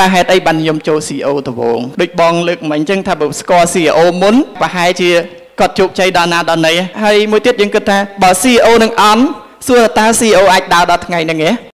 តើហេតុអីបានខ្ញុំចូល CEO ដំបូងដូចបងលើកមិញអញ្ចឹងថាបើស្គាល់ CEO មុនប្រហែលជាគាត់ជោគជ័យដល់ណាដល់ណីហើយមួយទៀតយើងគិតថាបើ CEO នឹងអន់សួរតើ CEO អាចដើរដល់ថ្ងៃហ្នឹងទេ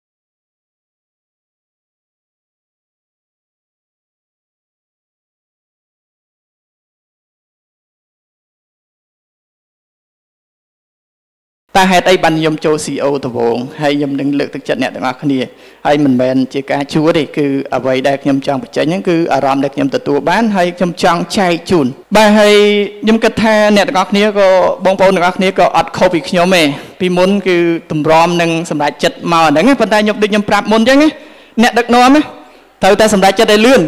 តើហេតុអីបានខ្ញុំចូល CEO ដំបូងហើយខ្ញុំនឹងលើកទឹកចិត្តអ្នកទាំងអស់គ្នាហើយមិនមែនជាការជួទេគឺអ្វីដែលខ្ញុំចង់បញ្ចេញហ្នឹងគឺអារម្មណ៍ដែលខ្ញុំទទួលបានហើយខ្ញុំចង់ចែកជូនបាទហើយខ្ញុំគិតថាអ្នកទាំងអស់គ្នាក៏បងប្អូនទាំងអស់គ្នាក៏អត់ខុសពីខ្ញុំទេពីមុនគឺតម្រាំនឹងសម្រាប់ចិត្តមកហ្នឹងប៉ុន្តែខ្ញុំដូចខ្ញុំប្រាប់មុនអញ្ចឹងអ្នកដឹកនាំត្រូវតែសម្រាប់ចិត្តឲ្យលឿន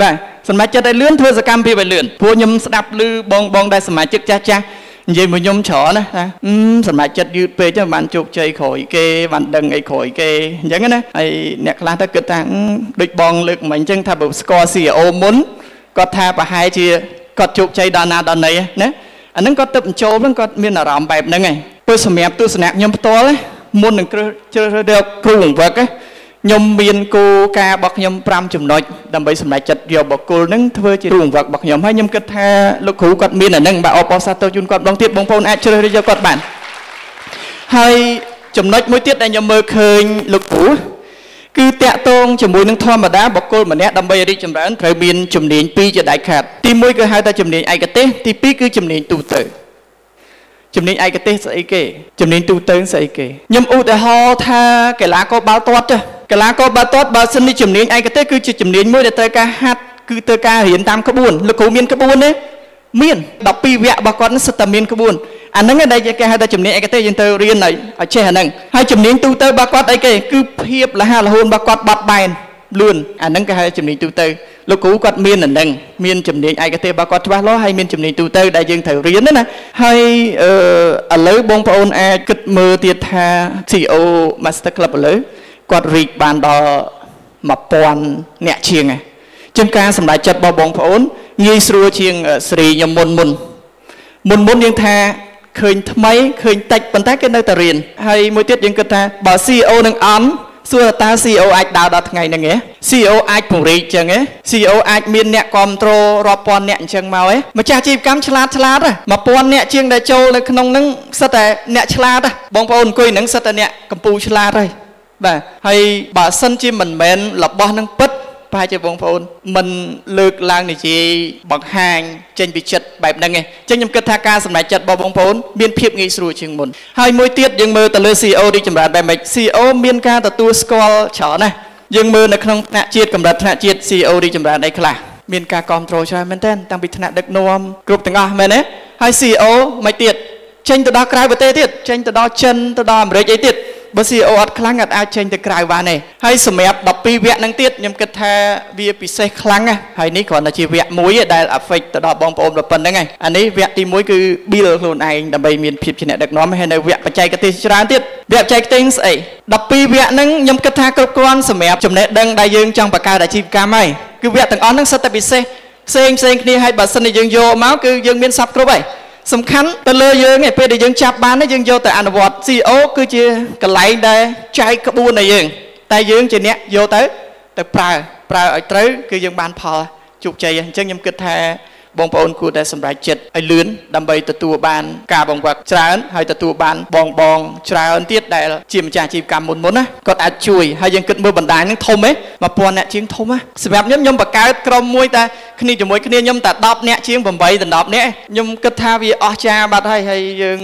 បាទសម្រាប់ចិត្តឲ្យលឿនធ្វើសកម្មភាពឲ្យលឿនព្រោះខ្ញុំស្ដាប់ឮបងបងដែលសមាជិកចាស់ចាស់ និយាយមកខ្ញុំច្រើនណាថាសម្រាប់ចិត្តយឺតពេកទៅបានជោគជ័យក្រោយគេបានដឹងអីក្រោយគេអញ្ចឹងណាហើយអ្នកខ្លះទៅគិតថាដូចបងលើកមិញអញ្ចឹងថាបើស្គាល់ CEO មុនគាត់ថាប្រហែលជាគាត់ជោគជ័យដល់ណាដល់ណីណាអាហ្នឹងគាត់ទៅបញ្ចូលហ្នឹងគាត់មានអារម្មណ៍បែបហ្នឹងឯងពេលសម្រាប់ទស្សនៈខ្ញុំផ្ទាល់មុននឹងជ្រើសរើសគ្រូបង្វឹក ខ្ញុំមានគោលការណ៍របស់ខ្ញុំ5ចំណុចដើម្បីសម្រេចចិត្តយកបុគ្គលនឹងធ្វើជាគ្រូបង្វឹករបស់ខ្ញុំហើយខ្ញុំគិតថាលោកគ្រូគាត់មានអានឹងបាទអបអរសាទរជូនគាត់ម្ដងទៀតបងប្អូនអាចជ្រើសរើសយកគាត់បានហើយចំណុចមួយទៀតដែលខ្ញុំមើលឃើញលោកគ្រូគឺតាក់ទងជាមួយនឹងធម្មតាបុគ្គលម្នាក់ដើម្បីរីកចម្រើនត្រូវមានជំនាញពីរជាដាច់ខាតទី1គឺហៅថាជំនាញឯកទេសទី2គឺជំនាញទូទៅជំនាញឯកទេសស្អីគេជំនាញទូទៅស្អីគេខ្ញុំឧទាហរណ៍ថាកីឡាករបាល់ទាត់ចា កីឡាករបាល់ទាត់បើសិននេះជំនាញឯកទេសគឺជាជំនាញមួយដែលត្រូវការហាត់គឺត្រូវការរៀនតាមក្បួនលោកគ្រូមានក្បួនទេមាន12វគ្គរបស់គាត់នឹងសិតតែមានក្បួនអាហ្នឹងដែលគេហៅថាជំនាញឯកទេសយើងទៅរៀនឲ្យចេះអាហ្នឹងហើយជំនាញទូទៅរបស់គាត់អីគេគឺភាពលះលហួនរបស់គាត់បត់បែនលឿនអាហ្នឹងគេហៅជំនាញទូទៅលោកគ្រូគាត់មានអាហ្នឹងមានជំនាញឯកទេសរបស់គាត់ច្បាស់លាស់ហើយមានជំនាញទូទៅដែលយើងត្រូវរៀនណាហើយអឺឥឡូវបងប្អូនអាចគិតមើលទៀតថា CEO Master Club ឥឡូវ គាត់រីកបានដល់1000អ្នកជាងហ្នឹងជាងការសម្រេចចិត្តរបស់បងប្អូនងាយស្រួលជាងស្រីខ្ញុំមុនមុនមុនមុនយើងថាឃើញថ្មីឃើញតិចប៉ុន្តែគេនៅតែរៀនហើយមួយទៀតយើងគិតថាបើ CEO នឹងអន់សួរតើ CEO អាចដើរដល់ថ្ងៃហ្នឹងទេ CEO អាចពង្រីកចឹងទេ CEO អាចមានអ្នកគ្រប់គ្រងរាប់ពាន់អ្នកអញ្ចឹងមកទេម្ចាស់អាជីវកម្មឆ្លាតឆ្លាត1000អ្នកជាងដែលចូលនៅក្នុងហ្នឹងសិតតែអ្នកឆ្លាតបងប្អូនអង្គុយហ្នឹងសិតតែអ្នកកម្ពុជាឆ្លាតហើយ បាទហើយបើសិនជាមិនមែនរបស់នឹងពិតប្រហែលជាបងប្អូនមិនលើកឡើងនិយាយបង្ហាញចេញពីចិត្តបែបហ្នឹងឯងចឹងខ្ញុំគិតថាការសម្រេចចិត្តរបស់បងប្អូនមានភាពងាយស្រួលជាងមុនហើយមួយទៀតយើងមើលទៅលើ CEO រីចម្រើនបែបម៉េច CEO មានការទទួលស្គាល់ច្រើនណាស់យើងមើលនៅក្នុងថ្នាក់ជាតិកម្រិតថ្នាក់ជាតិ CEO រីចម្រើនអីខ្លះមានការគ្រប់គ្រងច្រើនមែនទែនតាំងពីថ្នាក់ដឹកនាំគ្រប់ទាំងអស់មែនទេហើយ CEO មិនទៀតចេញទៅដល់ក្រៅប្រទេសទៀតចេញទៅដល់ចិនទៅដល់អាមេរិកអីទៀត បើ CEO អត់ខ្លាំងអត់អាចចេញទៅក្រៅបានទេហើយសម្រាប់12វគ្គហ្នឹងទៀតខ្ញុំគិតថាវាពិសេសខ្លាំងណាស់ហើយនេះគ្រាន់តែជាវគ្គមួយដែល affect ទៅដល់បងប្អូនប៉ុណ្្នឹងហើយអានេះវគ្គទី1គឺ build ខ្លួនឯងដើម្បីមានភាពជាអ្នកដឹកនាំហើយនៅវគ្គបច្ចេកទេសច្រើនទៀតវគ្គបច្ចេកទេសស្អី12វគ្គហ្នឹងខ្ញុំគិតថាគ្រប់គ្រាន់សម្រាប់ចំណេះដឹងដែលយើងចង់បង្កើតអាជីវកម្មហើយគឺវគ្គទាំងអស់ហ្នឹងសិតតែពិសេសផ្សេងផ្សេងគ្នាហើយបើសិនជាយើងយកមកគឺយើងមានសັບគ្រប់ហើយ សំខាន់ទៅលើយើងឯពេលដែលយើងចាប់បានយើងយកទៅអនុវត្ត CEO គឺជាកន្លែងដែលចែកក្បួនឲ្យយើង តែយើងជាអ្នកយកទៅទៅប្រើប្រើឲ្យត្រូវគឺយើងបានផលជោគជ័យអញ្ចឹងខ្ញុំគិតថា បងប្អូនគួរតែសម្រេចចិត្តឲ្យលឿនដើម្បីទទួលបានការបង្វឹកច្រើនហើយទទួលបានបងបងច្រើនទៀតដែលជាម្ចាស់អាជីវកម្មមុនមុនណាគាត់អាចជួយហើយយើងគិតមើលបណ្ដាញហ្នឹងធំហ៎1000អ្នកជាងធំណាសម្រាប់ខ្ញុំខ្ញុំបង្កើតក្រុមមួយតែគ្នាជាមួយគ្នាខ្ញុំតែ10អ្នកជាង8ដល់10អ្នកខ្ញុំគិតថាវាអស្ចារ្យបាត់ហើយហើយយើង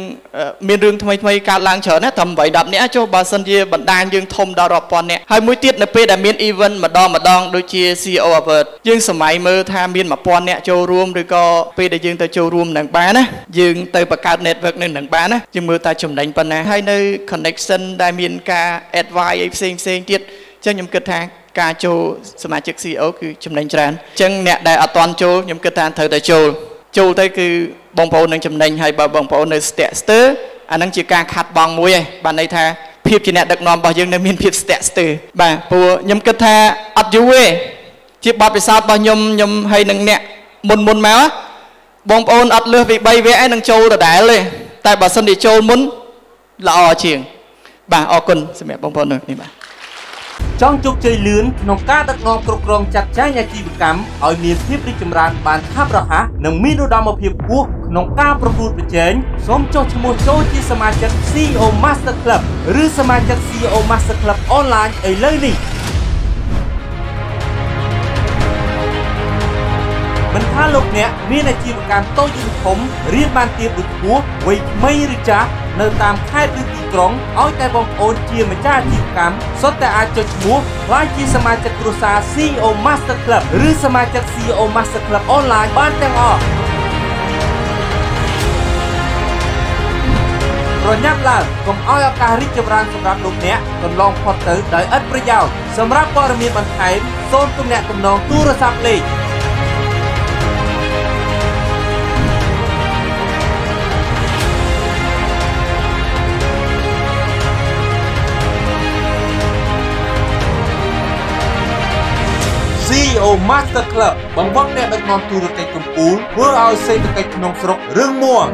មានរឿងថ្មីថ្មីកើតឡើងច្រើនណាតែ8 10អ្នកចុះបើសិនជាបណ្ដាញយើងធំដល់រាប់ពាន់អ្នកហើយមួយទៀតនៅពេលដែលមាន event ម្ដងម្ដងដូចជា CEO Award យើងសម័យមើលថាមាន1000អ្នកចូលរួមឬក៏ពេលដែលយើងទៅចូលរួមនឹងបានណាយើងទៅបង្កើត network នឹងនឹងបានណាយើងមើលតែចំណេញប៉ុណ្ណាហើយនៅ connection ដែលមានការ advice អីផ្សេងផ្សេងទៀតអញ្ចឹងខ្ញុំគិតថាការចូលសមាជិក CEO គឺចំណេញច្រើនអញ្ចឹងអ្នកដែលអត់តន់ចូលខ្ញុំគិតថាត្រូវតែចូលចូលទៅគឺបងប្អូននឹងចំណេញហើយបើបងប្អូននៅស្ទាក់ស្ទើរអានឹងជាការខាត់បងមួយឯងបានន័យថាភាពជាអ្នកដឹកនាំរបស់យើងនៅមានភាពស្ទាក់ស្ទើរបាទព្រោះខ្ញុំគិតថាអត់យូរទេជាបទពិសោធន៍របស់ខ្ញុំខ្ញុំហើយនឹងអ្នក មុនមុនមកបងប្អូនអត់លើសពី3វគ្គឯងនឹងចូលដដែលទេតែបើសិនជាចូលមុនល្អជាង បាទអរគុណសម្រាប់បងប្អូននេះបាទចង់ជោគជ័យលឿនក្នុងការដឹកនាំគ្រប់គ្រងចាត់ចែងអាជីវកម្មឲ្យមានភាពរីកចម្រើនបានឆាប់រហ័សនិងមានឧត្តមភាពខ្ពស់ក្នុងការប្រកួតប្រជែងសូមចុះឈ្មោះចូលជាសមាជិក CEO Master Club ឬសមាជិក CEO Master Club Online ឥឡូវនេះ មិនថាលោកអ្នកមានអាជីវកម្មតូចឬធំរៀនបានទាបឬខ្ពស់វ័យក្មេងឬចាស់នៅតាមខេត្តឬទីក្រុងឲ្យតែបងប្អូនជាម្ចាស់អាជីវកម្មសុទ្ធតែអាចចុចឈ្មោះក្លាយជាសមាជិកគ្រួសារ CEO Master Club ឬសមាជិក CEO Master Club Online បានទាំងអស់ប្រញាប់ឡើងកុំឲ្យឱកាសរីកចម្រើនសម្រាប់លោកអ្នកកន្លងផុតទៅដោយឥតប្រយោជន៍សម្រាប់ព័ត៌មានបន្ថែមសូមទំនាក់ទំនងទូរស័ព្ទលេខ CEO Master Club បង្វឹកអ្នកដឹកនាំទូរកិច្ចកំពូលធ្វើឲ្យសេដ្ឋកិច្ចក្នុងស្រុករឹងមាំ